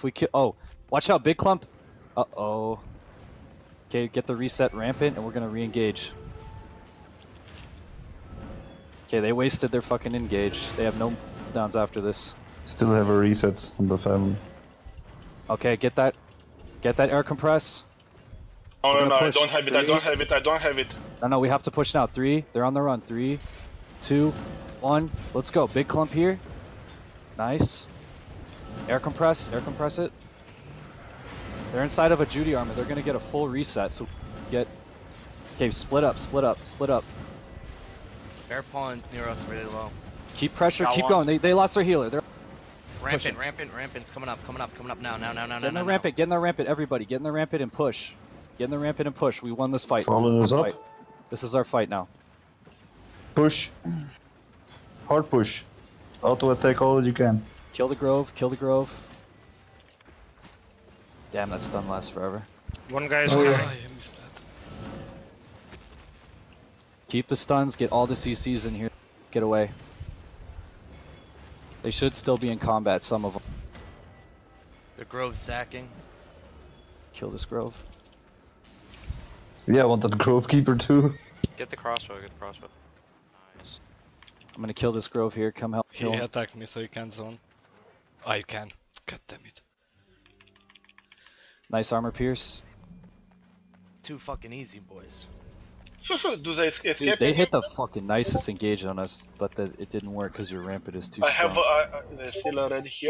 If we kill, oh, watch out, big clump. Uh oh. Okay, get the reset rampant, and we're gonna re-engage. Okay, they wasted their fucking engage. They have no downs after this. Still have a reset on the family. Okay, get that, get that air compress. No, We're no, gonna no, I don't have it, I don't have it, I don't have it. No, no, we have to push now. Three, they're on the run. Three, two, one. Let's go. Big clump here. Nice. Air compress, air compress it. They're inside of a Judy armor. They're gonna get a full reset. So get. Okay, split up, split up, split up. Bear pawn near us really low. Keep pressure. Got keep one. going. They, they lost their healer. They're Rampant, rampant, rampant's coming up, coming up, coming up now, now, now, now, get now, in now. the rampant. Get in the rampant. Everybody, get in the rampant and push. Get in the rampant and push. We won this fight. Following us This up. fight. This is our fight now. Push. Hard push. Auto attack all you can. Kill the grove. Kill the grove. Damn, that stun lasts forever. One guy is Oh, coming. yeah. I missed that. Keep the stuns, get all the CCs in here, get away. They should still be in combat, some of them. The grove sacking. Kill this grove. Yeah, I want that grove keeper too. Get the crossbow, get the crossbow. Nice. I'm gonna kill this grove here, come help He kill. him. attacked me, so you can't zone. I can. God damn it. Nice armor pierce. Too fucking easy, boys. Do they escape? Dude, they hit the fucking nicest engage on us, but the, it didn't work because your rampant is too I strong. have, uh, uh, they're still already here.